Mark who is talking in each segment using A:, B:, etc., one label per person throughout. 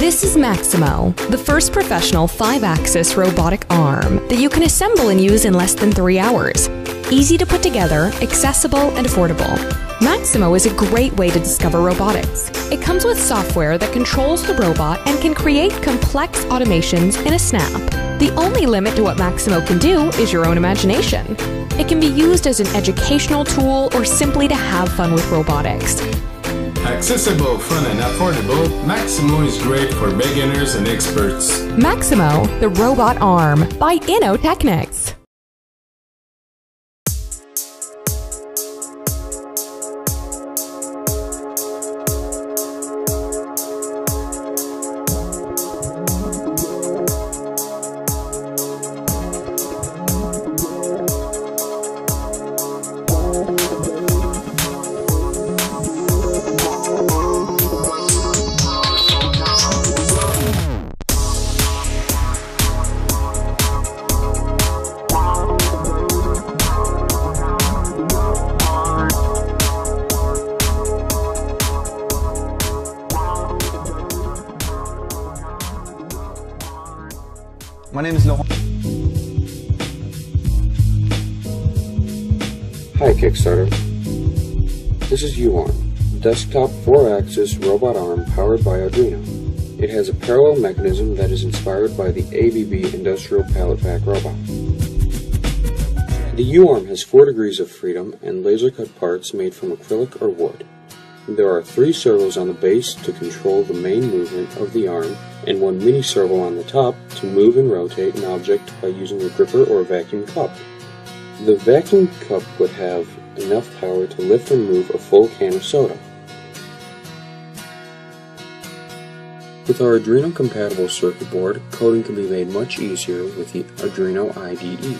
A: This is Maximo, the first professional five axis robotic arm that you can assemble and use in less than three hours. Easy to put together, accessible, and affordable. Maximo is a great way to discover robotics. It comes with software that controls the robot and can create complex automations in a snap. The only limit to what Maximo can do is your own imagination. It can be used as an educational tool or simply to have fun with robotics.
B: Accessible, fun, and affordable, Maximo is great for beginners and experts.
A: Maximo, the robot arm by InnoTechnics.
C: My name is Laurent.
D: Hi Kickstarter. This is UARM, desktop 4-axis robot arm powered by Arduino. It has a parallel mechanism that is inspired by the ABB industrial pallet pack robot. The U-arm has 4 degrees of freedom and laser cut parts made from acrylic or wood. There are three servos on the base to control the main movement of the arm, and one mini servo on the top to move and rotate an object by using a gripper or a vacuum cup. The vacuum cup would have enough power to lift and move a full can of soda. With our Arduino compatible circuit board, coding can be made much easier with the Arduino IDE.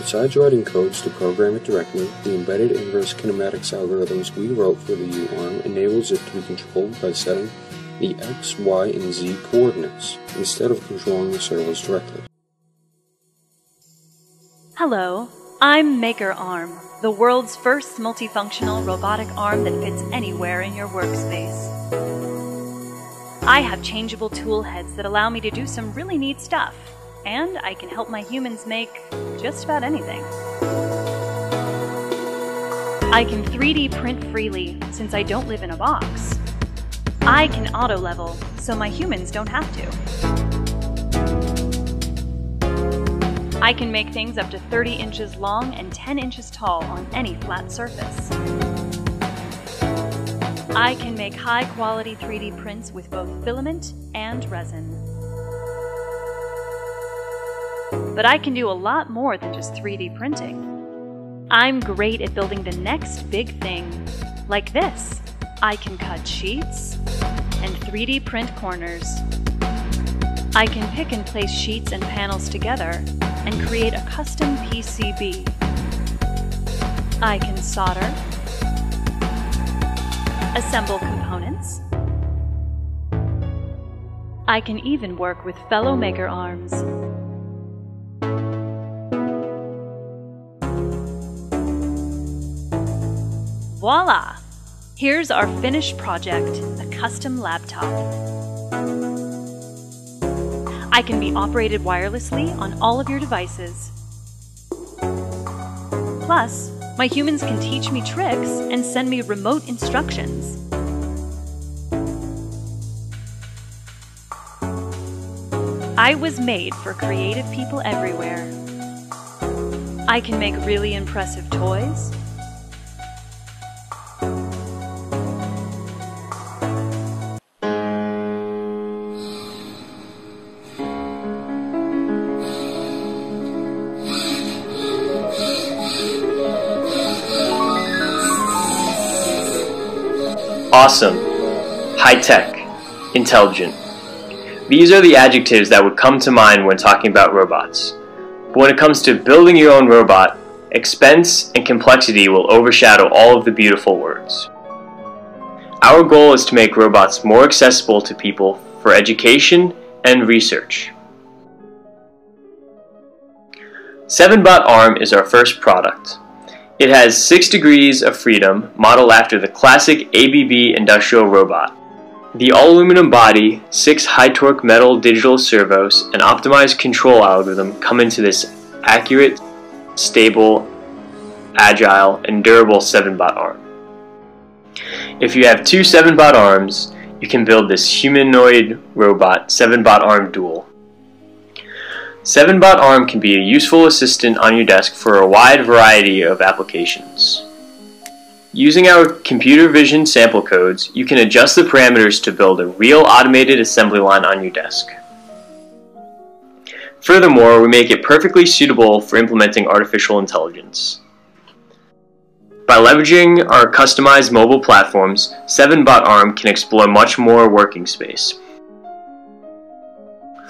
D: Besides writing codes to program it directly, the embedded inverse kinematics algorithms we wrote for the U-arm enables it to be controlled by setting the X, Y, and Z coordinates, instead of controlling the servos directly.
E: Hello, I'm Makerarm, the world's first multifunctional robotic arm that fits anywhere in your workspace. I have changeable tool heads that allow me to do some really neat stuff, and I can help my humans make just about anything. I can 3D print freely since I don't live in a box. I can auto level so my humans don't have to. I can make things up to 30 inches long and 10 inches tall on any flat surface. I can make high quality 3D prints with both filament and resin. But I can do a lot more than just 3D printing. I'm great at building the next big thing, like this. I can cut sheets and 3D print corners. I can pick and place sheets and panels together and create a custom PCB. I can solder, assemble components. I can even work with fellow maker arms. Voila! Here's our finished project, a custom laptop. I can be operated wirelessly on all of your devices. Plus, my humans can teach me tricks and send me remote instructions. I was made for creative people everywhere. I can make really impressive toys,
F: Awesome, high tech, intelligent. These are the adjectives that would come to mind when talking about robots. But when it comes to building your own robot, expense and complexity will overshadow all of the beautiful words. Our goal is to make robots more accessible to people for education and research. 7Bot ARM is our first product. It has 6 degrees of freedom, modeled after the classic ABB industrial robot. The all-aluminum body, 6 high-torque metal digital servos, and optimized control algorithm come into this accurate, stable, agile, and durable 7-bot arm. If you have two 7-bot arms, you can build this humanoid robot 7-bot arm duel. 7-bot arm can be a useful assistant on your desk for a wide variety of applications. Using our computer vision sample codes, you can adjust the parameters to build a real automated assembly line on your desk. Furthermore, we make it perfectly suitable for implementing artificial intelligence. By leveraging our customized mobile platforms, 7bot ARM can explore much more working space.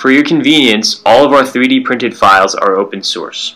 F: For your convenience, all of our 3D printed files are open source.